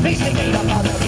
Take me up on the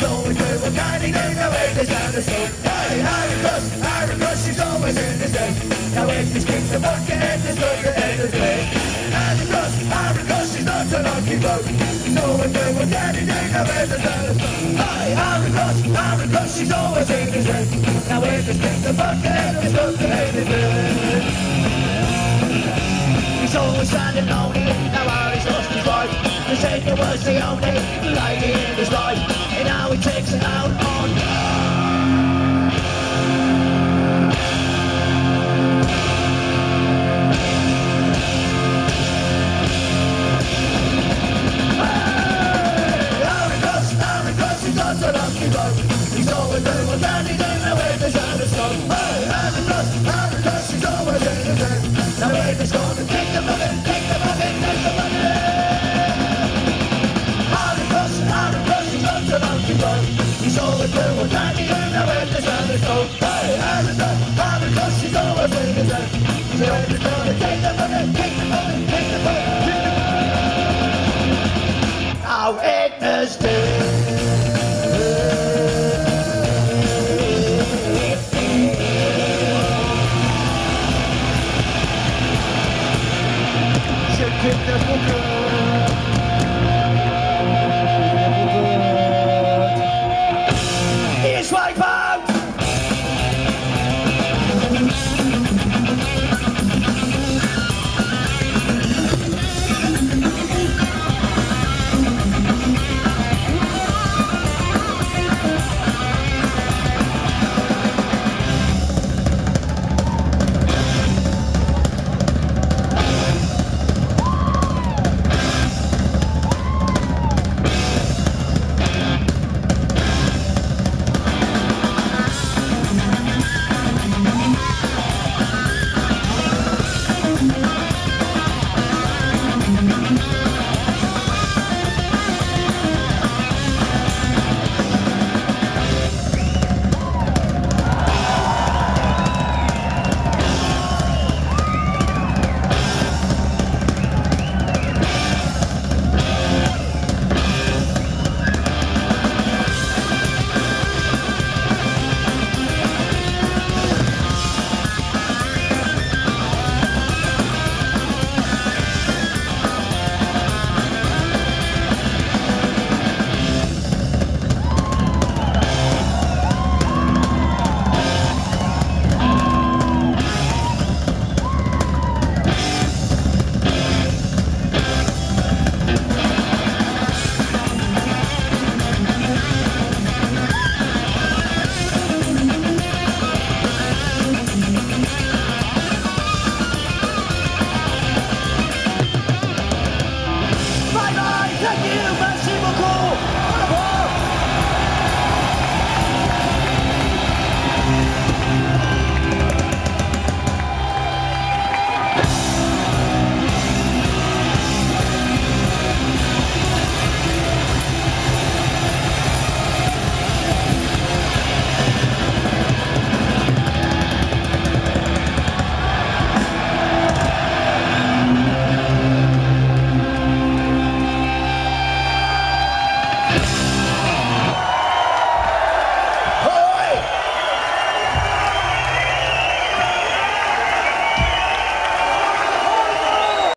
He's always with kind of name, now wait, there's not a soul. Hey, Harry Cross, Harry Cross, she's always in his head. Now wait, this king's the bucket, this good, the head is red. Harry Cross, Harry Cross, she's not so lucky dog. He's always with what kind of name, now wait, not a soul. Hey, Harry Cross, Harry Cross, she's always in his head. Now wait, this king's the bucket, this good, the head is red. He's always standing lonely, now he's lost his wife. The Savior was the only lady in his life, and now he takes it out on Cross, he's always there's not a. Hey, Cross, Harry Cross, he's always in his head. Now wait, there's gonna go, hey, every day, every because she's always always gonna take the money, take the money, take the money, take the money.